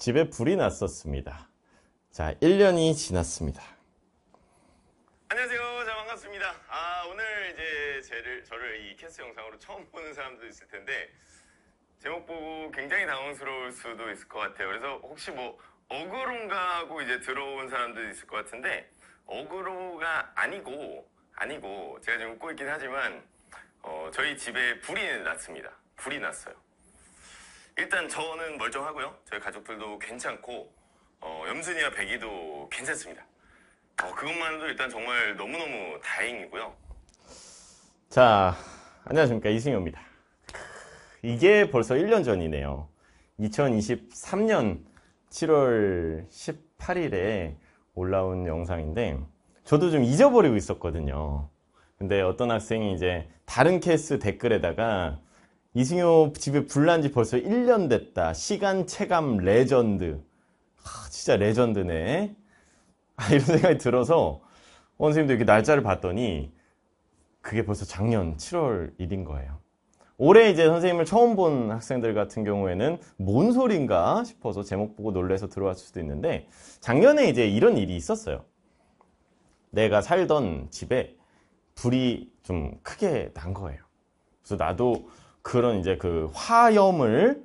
집에 불이 났었습니다. 자, 1년이 지났습니다. 안녕하세요. 자, 반갑습니다. 아, 오늘 이제 쟤를, 저를 이 캐스 영상으로 처음 보는 사람도 있을 텐데, 제목 보고 굉장히 당황스러울 수도 있을 것 같아요. 그래서 혹시 뭐, 어그로인가 하고 이제 들어온 사람도 있을 것 같은데, 어그로가 아니고, 아니고, 제가 지금 웃고 있긴 하지만, 어, 저희 집에 불이 났습니다. 불이 났어요. 일단 저는 멀쩡하고요. 저희 가족들도 괜찮고, 어, 염순이와 백이도 괜찮습니다. 어, 그것만으로도 일단 정말 너무너무 다행이고요. 자, 안녕하십니까. 이승효입니다. 이게 벌써 1년 전이네요. 2023년 7월 18일에 올라온 영상인데, 저도 좀 잊어버리고 있었거든요. 근데 어떤 학생이 이제 다른 케이스 댓글에다가 이승효 집에 불난 지 벌써 1년 됐다. 시간 체감 레전드. 아, 진짜 레전드네. 아, 이런 생각이 들어서 어, 선생님도 이렇게 날짜를 봤더니 그게 벌써 작년 7월 1인 거예요. 올해 이제 선생님을 처음 본 학생들 같은 경우에는 뭔 소린가 싶어서 제목 보고 놀래서 들어왔을 수도 있는데 작년에 이제 이런 일이 있었어요. 내가 살던 집에 불이 좀 크게 난 거예요. 그래서 나도 그런 이제 그 화염을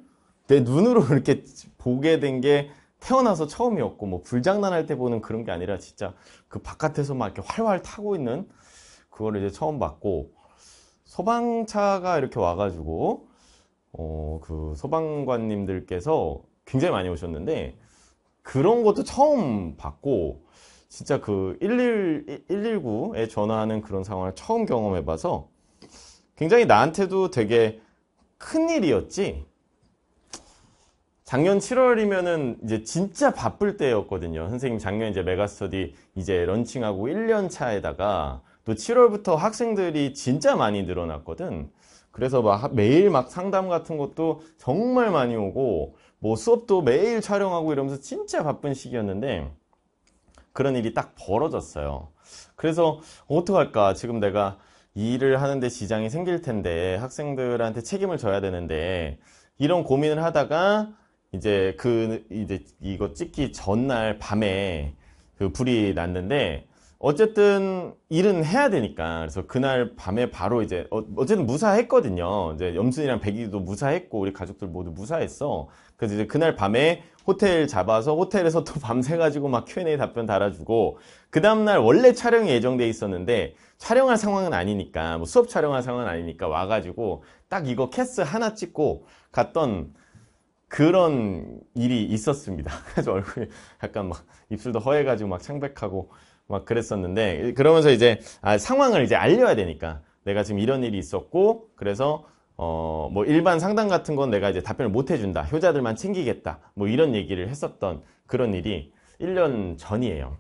내 눈으로 이렇게 보게 된 게 태어나서 처음이었고 뭐 불장난할 때 보는 그런 게 아니라 진짜 그 바깥에서 막 이렇게 활활 타고 있는 그거를 이제 처음 봤고 소방차가 이렇게 와가지고 어 그 소방관님들께서 굉장히 많이 오셨는데 그런 것도 처음 봤고 진짜 그 111, 119에 전화하는 그런 상황을 처음 경험해봐서 굉장히 나한테도 되게 큰 일이었지. 작년 7월이면은 이제 진짜 바쁠 때였거든요. 선생님 작년 이제 메가스터디 이제 런칭하고 1년 차에다가 또 7월부터 학생들이 진짜 많이 늘어났거든. 그래서 막 매일 막 상담 같은 것도 정말 많이 오고 뭐 수업도 매일 촬영하고 이러면서 진짜 바쁜 시기였는데 그런 일이 딱 벌어졌어요. 그래서 어떡할까? 지금 내가 이 일을 하는데 지장이 생길 텐데 학생들한테 책임을 져야 되는데 이런 고민을 하다가 이제 그 이제 이거 찍기 전날 밤에 그 불이 났는데 어쨌든 일은 해야 되니까 그래서 그날 밤에 바로 이제 어, 어쨌든 무사했거든요. 이제 염순이랑 백이도 무사했고 우리 가족들 모두 무사했어. 그래서 이제 그날 밤에 호텔 잡아서 호텔에서 또 밤새 가지고 막 Q&A 답변 달아주고 그 다음날 원래 촬영이 예정돼 있었는데 촬영할 상황은 아니니까 뭐 수업 촬영할 상황은 아니니까 와가지고 딱 이거 캐스 하나 찍고 갔던 그런 일이 있었습니다. 그래서 얼굴이 약간 막 입술도 허해가지고 막 창백하고 막 그랬었는데 그러면서 이제 아, 상황을 이제 알려야 되니까 내가 지금 이런 일이 있었고 그래서 어, 뭐 일반 상담 같은 건 내가 이제 답변을 못 해준다. 효자들만 챙기겠다. 뭐 이런 얘기를 했었던 그런 일이 1년 전이에요.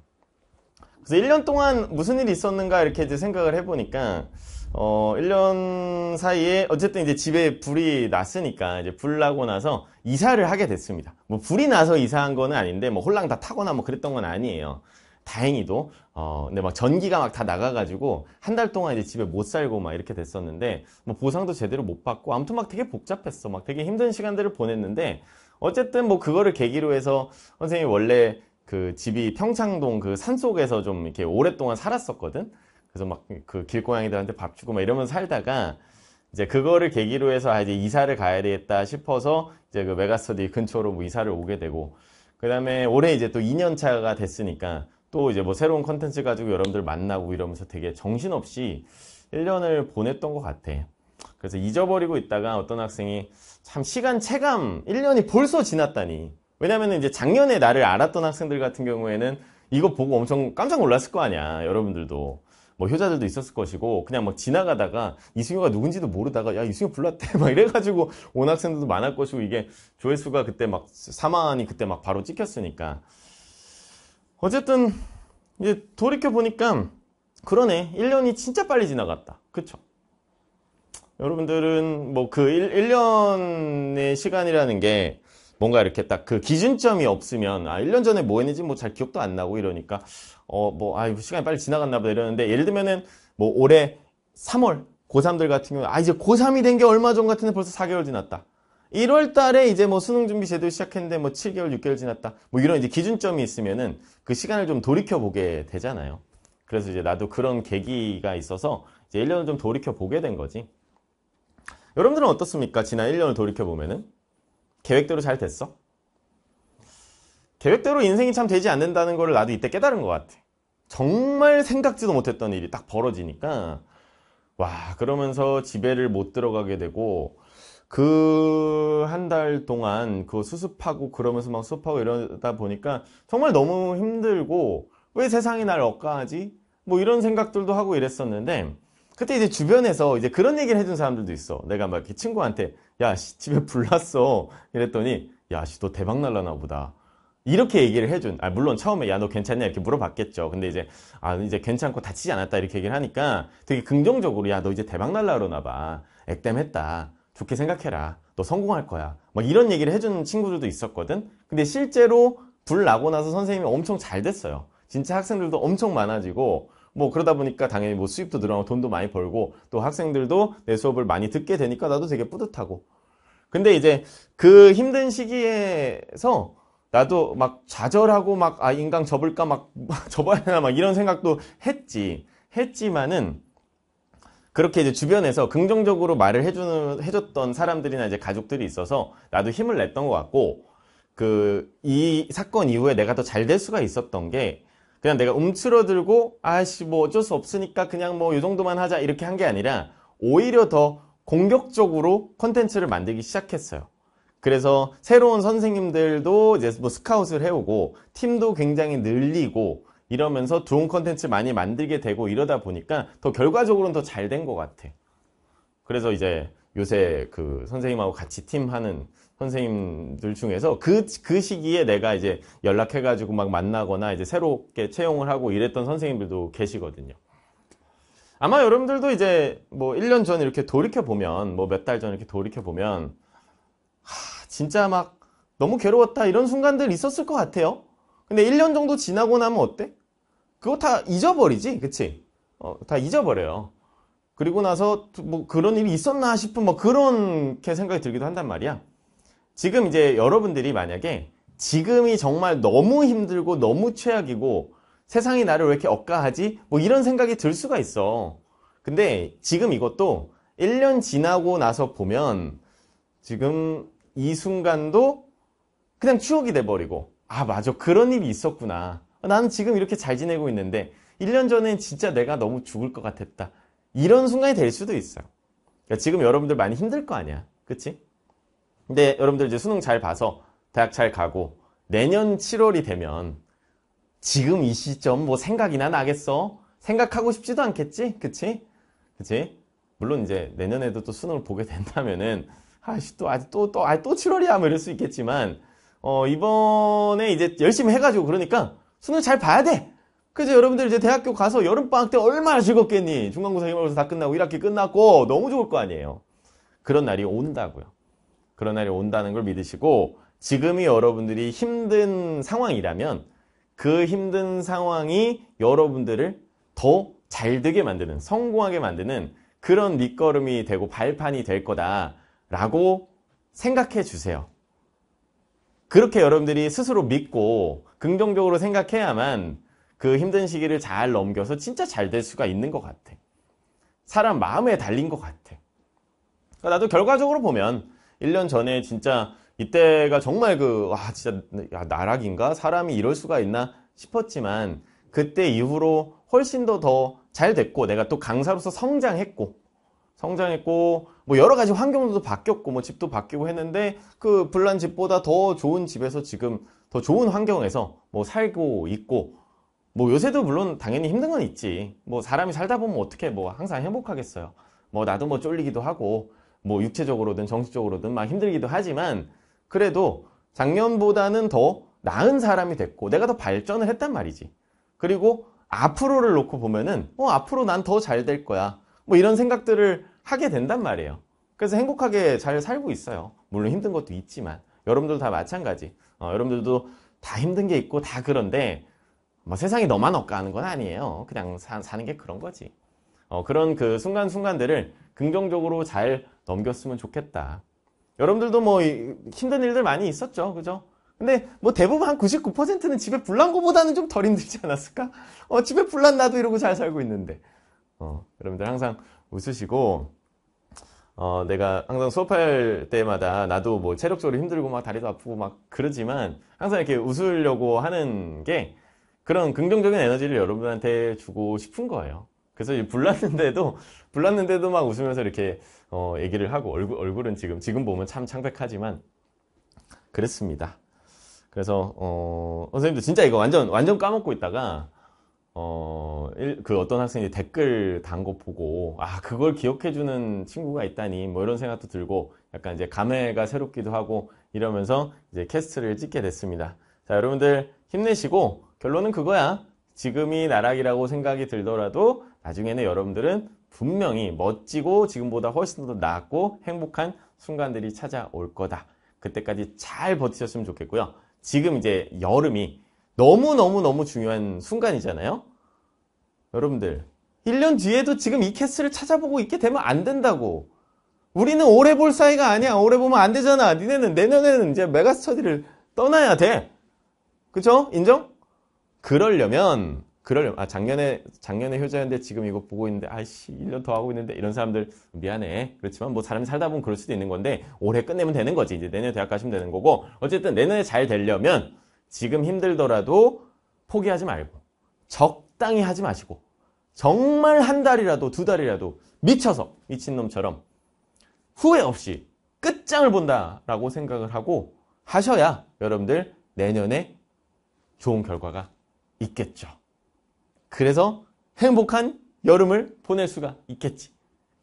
그래서 1년 동안 무슨 일이 있었는가 이렇게 이제 생각을 해보니까 어, 1년 사이에 어쨌든 이제 집에 불이 났으니까 이제 불 나고 나서 이사를 하게 됐습니다. 뭐 불이 나서 이사한 거는 아닌데 뭐 홀랑 다 타거나 뭐 그랬던 건 아니에요. 다행히도 어 근데 막 전기가 막 다 나가가지고 한 달 동안 이제 집에 못 살고 막 이렇게 됐었는데 뭐 보상도 제대로 못 받고 아무튼 막 되게 복잡했어. 막 되게 힘든 시간들을 보냈는데 어쨌든 뭐 그거를 계기로 해서 선생님이 원래 그 집이 평창동 그 산속에서 좀 이렇게 오랫동안 살았었거든? 그래서 막 그 길고양이들한테 밥 주고 막 이러면서 살다가 이제 그거를 계기로 해서 아 이제 이사를 가야 되겠다 싶어서 이제 그 메가스터디 근처로 뭐 이사를 오게 되고 그 다음에 올해 이제 또 2년 차가 됐으니까 또 이제 뭐 새로운 컨텐츠 가지고 여러분들 만나고 이러면서 되게 정신없이 1년을 보냈던 것 같아. 그래서 잊어버리고 있다가 어떤 학생이 참 시간 체감 1년이 벌써 지났다니. 왜냐면 이제 작년에 나를 알았던 학생들 같은 경우에는 이거 보고 엄청 깜짝 놀랐을 거 아니야. 여러분들도. 뭐 효자들도 있었을 것이고 그냥 막 지나가다가 이승효가 누군지도 모르다가 야 이승효 불났대 막 이래가지고 온 학생들도 많을 것이고 이게 조회수가 그때 막 4만이 그때 막 바로 찍혔으니까 어쨌든 이제 돌이켜 보니까 그러네. 1년이 진짜 빨리 지나갔다. 그쵸? 여러분들은 뭐 그 1년의 시간이라는 게 뭔가 이렇게 딱 그 기준점이 없으면 아 1년 전에 뭐 했는지 뭐 잘 기억도 안 나고 이러니까 어 뭐 아 시간이 빨리 지나갔나 보다 이러는데 예를 들면은 뭐 올해 3월 고3들 같은 경우 아 이제 고3이 된 게 얼마 전 같은데 벌써 4개월 지났다 1월 달에 이제 뭐 수능 준비 제도 시작했는데 뭐 7개월, 6개월 지났다. 뭐 이런 이제 기준점이 있으면은 그 시간을 좀 돌이켜 보게 되잖아요. 그래서 이제 나도 그런 계기가 있어서 이제 1년을 좀 돌이켜 보게 된 거지. 여러분들은 어떻습니까? 지난 1년을 돌이켜 보면은 계획대로 잘 됐어? 계획대로 인생이 참 되지 않는다는 걸 나도 이때 깨달은 것 같아. 정말 생각지도 못했던 일이 딱 벌어지니까 와 그러면서 집에를 못 들어가게 되고 그 한 달 동안 그 수습하고 그러면서 막 수업하고 이러다 보니까 정말 너무 힘들고 왜 세상이 날 억까하지? 뭐 이런 생각들도 하고 이랬었는데 그때 이제 주변에서 이제 그런 얘기를 해준 사람들도 있어. 내가 막 이렇게 친구한테 야 씨, 집에 불났어 이랬더니 야씨 너 대박 날라나 보다. 이렇게 얘기를 해준. 아, 물론 처음에 야, 너 괜찮냐? 이렇게 물어봤겠죠. 근데 이제, 아, 이제 괜찮고 다치지 않았다. 이렇게 얘기를 하니까 되게 긍정적으로, 야, 너 이제 대박 날라 그러나 봐. 액땜했다. 좋게 생각해라. 너 성공할 거야. 막 이런 얘기를 해준 친구들도 있었거든. 근데 실제로 불 나고 나서 선생님이 엄청 잘 됐어요. 진짜 학생들도 엄청 많아지고, 뭐 그러다 보니까 당연히 뭐 수입도 늘어나고 돈도 많이 벌고, 또 학생들도 내 수업을 많이 듣게 되니까 나도 되게 뿌듯하고. 근데 이제 그 힘든 시기에서 나도 막 좌절하고 막 아 인강 접을까 막 접어야 되나 막 이런 생각도 했지 했지만은 그렇게 이제 주변에서 긍정적으로 말을 해주는 해줬던 사람들이나 이제 가족들이 있어서 나도 힘을 냈던 것 같고 그 이 사건 이후에 내가 더 잘 될 수가 있었던 게 그냥 내가 움츠러들고 아씨 뭐 어쩔 수 없으니까 그냥 뭐 이 정도만 하자 이렇게 한 게 아니라 오히려 더 공격적으로 컨텐츠를 만들기 시작했어요. 그래서 새로운 선생님들도 이제 뭐 스카웃을 해오고 팀도 굉장히 늘리고 이러면서 좋은 컨텐츠 많이 만들게 되고 이러다 보니까 더 결과적으로는 더 잘 된 것 같아. 그래서 이제 요새 그 선생님하고 같이 팀 하는 선생님들 중에서 그, 그 시기에 내가 이제 연락해가지고 막 만나거나 이제 새롭게 채용을 하고 이랬던 선생님들도 계시거든요. 아마 여러분들도 이제 뭐 1년 전 이렇게 돌이켜보면, 뭐 몇 달 전 이렇게 돌이켜보면, 진짜 막 너무 괴로웠다 이런 순간들 있었을 것 같아요. 근데 1년 정도 지나고 나면 어때? 그거 다 잊어버리지, 그치? 어, 다 잊어버려요. 그리고 나서 뭐 그런 일이 있었나 싶은 뭐 그렇게 생각이 들기도 한단 말이야. 지금 이제 여러분들이 만약에 지금이 정말 너무 힘들고 너무 최악이고 세상이 나를 왜 이렇게 억까하지? 뭐 이런 생각이 들 수가 있어. 근데 지금 이것도 1년 지나고 나서 보면 지금 이 순간도 그냥 추억이 돼버리고 아 맞아 그런 일이 있었구나 나는 지금 이렇게 잘 지내고 있는데 1년 전엔 진짜 내가 너무 죽을 것 같았다 이런 순간이 될 수도 있어요 그러니까 지금 여러분들 많이 힘들 거 아니야 그치? 근데 여러분들 이제 수능 잘 봐서 대학 잘 가고 내년 7월이 되면 지금 이 시점 뭐 생각이나 나겠어? 생각하고 싶지도 않겠지? 그치? 그치? 물론 이제 내년에도 또 수능을 보게 된다면은 아씨 또 아직 또또 아직 또 7월이야 뭐 이럴 수 있겠지만 어 이번에 이제 열심히 해가지고 그러니까 수능 잘 봐야 돼. 그래서 여러분들 이제 대학교 가서 여름 방학 때 얼마나 즐겁겠니? 중간고사 기말고사 다 끝나고 1학기 끝났고 너무 좋을 거 아니에요. 그런 날이 온다고요. 그런 날이 온다는 걸 믿으시고 지금이 여러분들이 힘든 상황이라면 그 힘든 상황이 여러분들을 더 잘 되게 만드는 성공하게 만드는 그런 밑거름이 되고 발판이 될 거다. 라고 생각해 주세요. 그렇게 여러분들이 스스로 믿고 긍정적으로 생각해야만 그 힘든 시기를 잘 넘겨서 진짜 잘 될 수가 있는 것 같아. 사람 마음에 달린 것 같아. 그러니까 나도 결과적으로 보면 1년 전에 진짜 이때가 정말 그, 와, 진짜, 야, 나락인가? 사람이 이럴 수가 있나? 싶었지만, 그때 이후로 훨씬 더 더 잘 됐고, 내가 또 강사로서 성장했고, 성장했고 뭐 여러 가지 환경도 바뀌었고 뭐 집도 바뀌고 했는데 그 불난 집보다 더 좋은 집에서 지금 더 좋은 환경에서 뭐 살고 있고 뭐 요새도 물론 당연히 힘든 건 있지. 뭐 사람이 살다 보면 어떻게 뭐 항상 행복하겠어요. 뭐 나도 뭐 쫄리기도 하고 뭐 육체적으로든 정신적으로든 막 힘들기도 하지만 그래도 작년보다는 더 나은 사람이 됐고 내가 더 발전을 했단 말이지. 그리고 앞으로를 놓고 보면은 어 앞으로 난 더 잘 될 거야 뭐 이런 생각들을 하게 된단 말이에요. 그래서 행복하게 잘 살고 있어요. 물론 힘든 것도 있지만 여러분들도 다 마찬가지. 어, 여러분들도 다 힘든 게 있고 다 그런데 뭐 세상이 너만 억까하는 건 아니에요. 그냥 사, 사는 게 그런 거지. 어, 그런 그 순간순간들을 긍정적으로 잘 넘겼으면 좋겠다. 여러분들도 뭐 이- 힘든 일들 많이 있었죠. 그죠? 근데 뭐 대부분 한 99%는 집에 불난 거보다는 좀 덜 힘들지 않았을까? 어, 집에 불난 나도 이러고 잘 살고 있는데. 어, 여러분들 항상 웃으시고, 어, 내가 항상 수업할 때마다 나도 뭐 체력적으로 힘들고 막 다리도 아프고 막 그러지만 항상 이렇게 웃으려고 하는 게 그런 긍정적인 에너지를 여러분한테 주고 싶은 거예요. 그래서 이 불났는데도, 불났는데도 막 웃으면서 이렇게, 어, 얘기를 하고 얼굴, 얼굴은 지금, 지금 보면 참 창백하지만 그랬습니다. 그래서, 어, 선생님도 진짜 이거 완전, 완전 까먹고 있다가, 어, 일- 그 어떤 학생이 댓글 단 거 보고, 아, 그걸 기억해주는 친구가 있다니, 뭐 이런 생각도 들고, 약간 이제 감회가 새롭기도 하고, 이러면서 이제 캐스트를 찍게 됐습니다. 자, 여러분들 힘내시고, 결론은 그거야. 지금이 나락이라고 생각이 들더라도, 나중에는 여러분들은 분명히 멋지고, 지금보다 훨씬 더 낫고, 행복한 순간들이 찾아올 거다. 그때까지 잘 버티셨으면 좋겠고요. 지금 이제 여름이 너무너무너무 중요한 순간이잖아요. 여러분들, 1년 뒤에도 지금 이 캐스를 찾아보고 있게 되면 안 된다고. 우리는 오래 볼 사이가 아니야. 오래 보면 안 되잖아. 니네는 내년에는 이제 메가스터디를 떠나야 돼. 그죠? 인정? 그러려면, 그러려면, 아, 작년에, 작년에 효자였는데 지금 이거 보고 있는데, 아이씨, 1년 더 하고 있는데, 이런 사람들, 미안해. 그렇지만 뭐 사람이 살다 보면 그럴 수도 있는 건데, 올해 끝내면 되는 거지. 이제 내년에 대학 가시면 되는 거고, 어쨌든 내년에 잘 되려면, 지금 힘들더라도 포기하지 말고, 적당히 하지 마시고, 정말 한 달이라도 두 달이라도 미쳐서, 미친놈처럼, 후회 없이 끝장을 본다라고 생각을 하고 하셔야 여러분들 내년에 좋은 결과가 있겠죠. 그래서 행복한 여름을 보낼 수가 있겠지.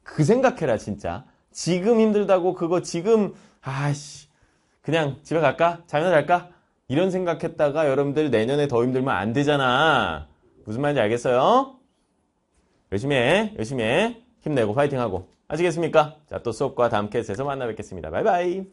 그 생각해라, 진짜. 지금 힘들다고 그거 지금, 아씨, 그냥 집에 갈까? 잠이나 잘까? 이런 생각했다가 여러분들 내년에 더 힘들면 안 되잖아. 무슨 말인지 알겠어요? 열심히 해, 열심히 해. 힘내고 파이팅 하고. 아시겠습니까? 자, 또 수업과 다음 캐스에서 만나 뵙겠습니다. 바이바이.